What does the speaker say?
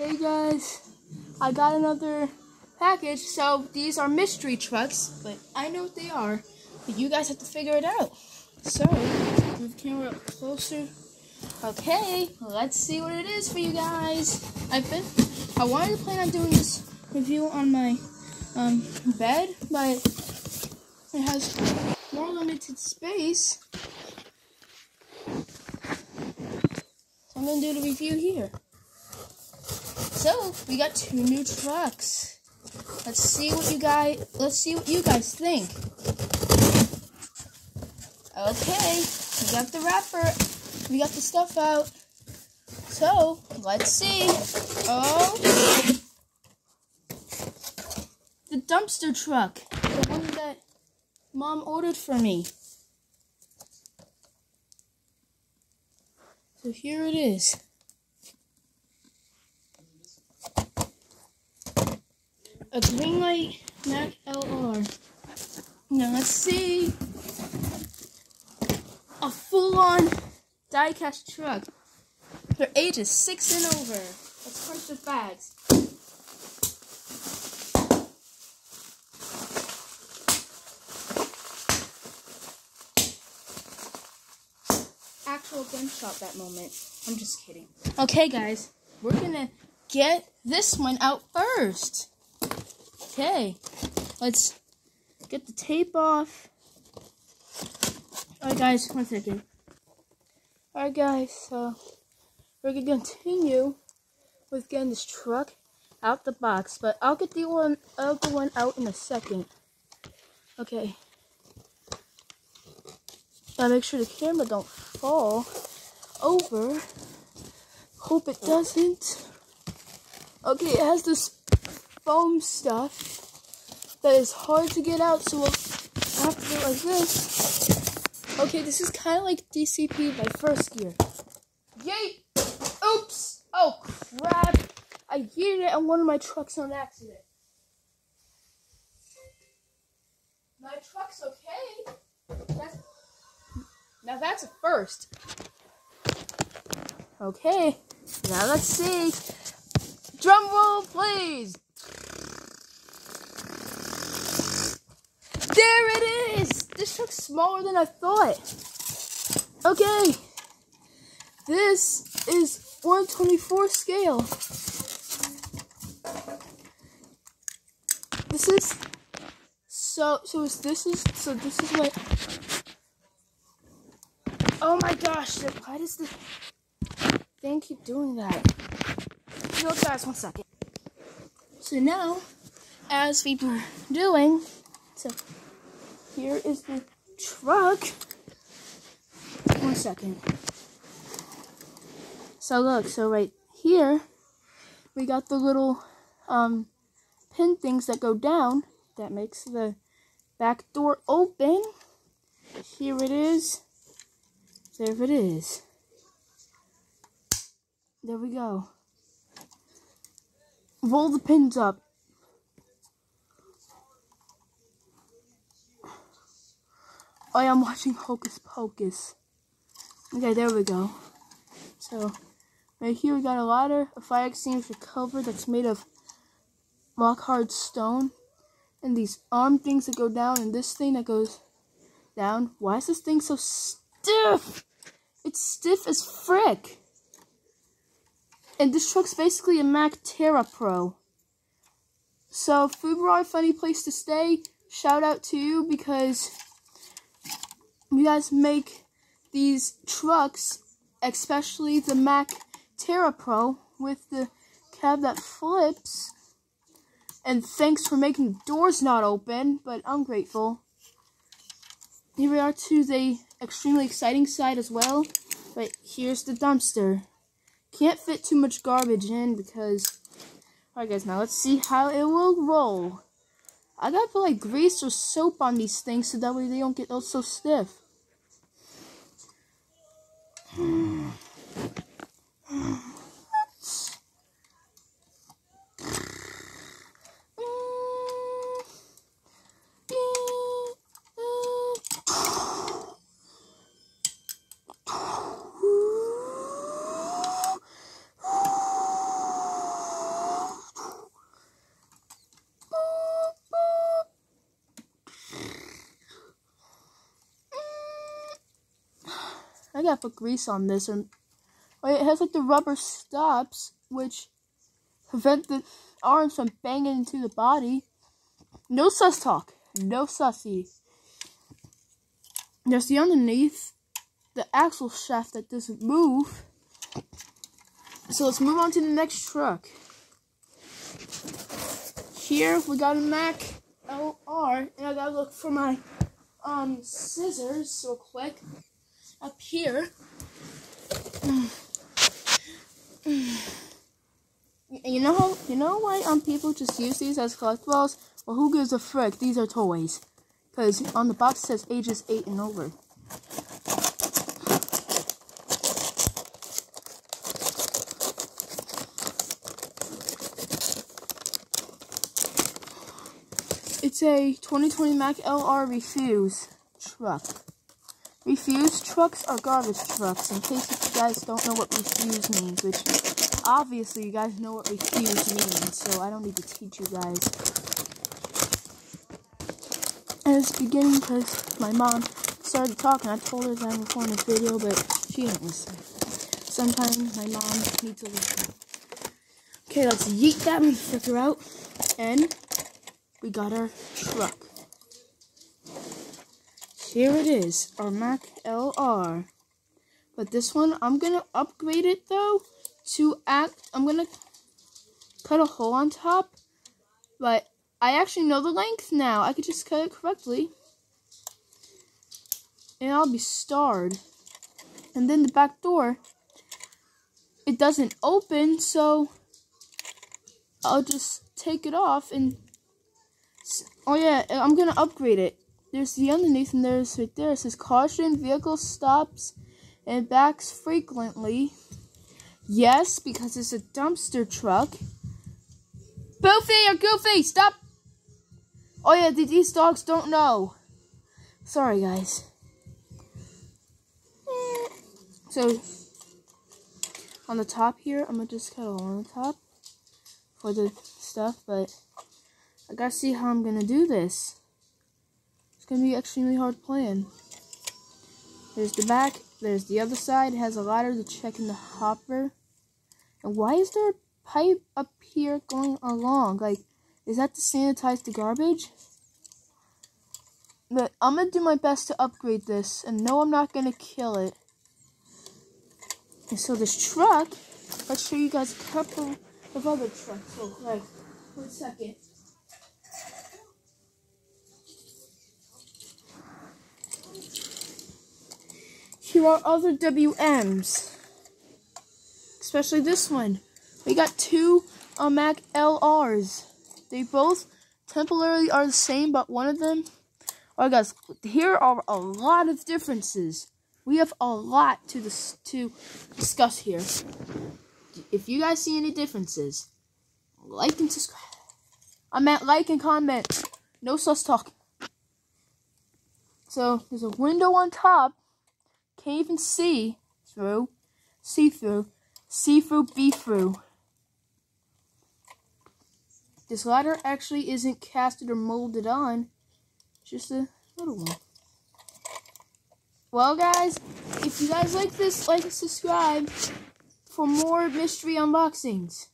Hey guys, I got another package. So these are mystery trucks, but I know what they are. But you guys have to figure it out. So move the camera up closer. Okay, let's see what it is for you guys. I've been, I wanted to plan on doing this review on my um, bed, but it has more limited space. So I'm gonna do the review here. So we got two new trucks. Let's see what you guys let's see what you guys think. Okay, we got the wrapper. We got the stuff out. So let's see. Oh the dumpster truck. The one that mom ordered for me. So here it is. A Greenlight Mack LR. Now let's see. A full-on diecast truck. Their age is six and over. Let's crunch the bags. Actual gunshot that moment. I'm just kidding. Okay, guys, we're gonna get this one out first. Okay, let's get the tape off. Alright, guys, one second. Alright, guys, so we're gonna continue with getting this truck out the box, but I'll get the one other one out in a second. Okay. Gotta make sure the camera don't fall over. Hope it doesn't. Okay, it has this foam stuff that is hard to get out, so we'll have to do it like this. Okay, this is kind of like DCP my first year. Yay! Oops! Oh crap! I yeeted it on one of my trucks on accident. My truck's okay. That's, now that's a first. Okay, now let's see. Drum roll, please. There it This smaller than I thought. Okay, this is 124 scale. This is so so is this is so this is what Oh my gosh, why does the thing keep doing that? Guys, one second. So now, as we were doing, so here is the truck. One second. So look, so right here, we got the little um, pin things that go down. That makes the back door open. Here it is. There it is. There we go. Roll the pins up. Oh, yeah, I'm watching Hocus Pocus. Okay, there we go. So, right here we got a ladder, a fire extinguisher cover that's made of rock hard stone, and these arm things that go down, and this thing that goes down. Why is this thing so stiff? It's stiff as frick. And this truck's basically a Mack Terra Pro. So, Fubara, funny place to stay. Shout out to you because you guys make these trucks, especially the Mack Terra Pro with the cab that flips. And thanks for making doors not open, but I'm grateful. Here we are to the extremely exciting side as well. But here's the dumpster. Can't fit too much garbage in because... Alright guys, now let's see how it will roll. I gotta put like grease or soap on these things so that way they don't get all so stiff. Mm-hmm. I gotta put grease on this. And it has like the rubber stops, which prevent the arms from banging into the body. No sus talk. No sussy. There's the underneath, the axle shaft that doesn't move. So let's move on to the next truck. Here we got a Mack LR, and I gotta look for my um scissors real quick. Up here. You know you know why um people just use these as collectibles? Well, who gives a frick? These are toys. Because on the box it says ages 8 and over. It's a 2020 Mack LR Refuse truck. Refuse trucks are garbage trucks, in case if you guys don't know what refuse means, which obviously you guys know what refuse means, so I don't need to teach you guys. And it's beginning because my mom started talking. I told her that I'm recording this video, but she didn't listen. Sometimes my mom needs to listen. Okay, let's yeet that flicker out. And we got our truck. Here it is, our Mack LR. But this one, I'm going to upgrade it though to act. I'm going to cut a hole on top. But I actually know the length now. I could just cut it correctly. And I'll be starred. And then the back door, it doesn't open, so I'll just take it off and oh yeah, I'm gonna upgrade it there's the underneath and there's right there. It says caution, vehicle stops and backs frequently. Yes, because it's a dumpster truck. Goofy or Goofy, stop! Oh yeah, these dogs don't know. Sorry, guys. So, on the top here, I'm gonna just cut on the top for the stuff, but I gotta see how I'm gonna do this gonna be extremely hard playing. There's the back. There's the other side. It has a ladder to check in the hopper. And why is there a pipe up here going along? Like, is that to sanitize the garbage? But I'm gonna do my best to upgrade this. And no, I'm not gonna kill it. And so this truck, let's show you guys a couple of other trucks real quick. One second. Here are other WMs. Especially this one. We got two uh, Mack LRs. They both temporarily are the same, but one of them... Alright guys, here are a lot of differences. We have a lot to, dis to discuss here. If you guys see any differences, like and subscribe. I meant like and comment. No sus talk. So, there's a window on top can't even see through. See through. See through, be through. This ladder actually isn't casted or molded on. Just a little one. Well, guys, if you guys like this, like and subscribe for more mystery unboxings.